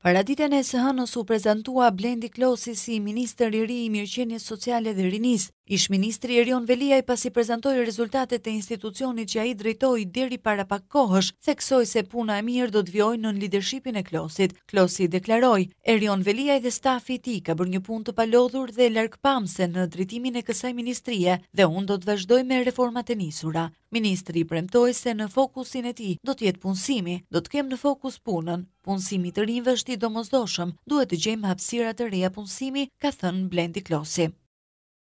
Paraditen e së hënës u prezantua Blendi Klosi si ministër i ri i Mirëqenies Sociale dhe Rinisë. Ish-ministri Erion Veliaj pasi prezantoi rezultatet e institucionit që ai drejtoi deri para pak kohësh, theksoi se puna e mirë do të vijojë nën lidershipin e Klosit. Klosi deklaroi, Erion Veliaj dhe stafi i tij ka bërë një punë të palodhur dhe largpamëse në drejtimin e kësaj ministrie dhe unë do të vazhdoj me reformat e nisura. Ministri premtoi se në fokusin e tij do të jetë punësimi, do të kem në fokus punën, Punësimi i të rinjve është i domosdoshëm, duhet të gjejmë hapësira të reja punësimi, ka thënë Blendi Klosi.